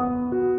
Música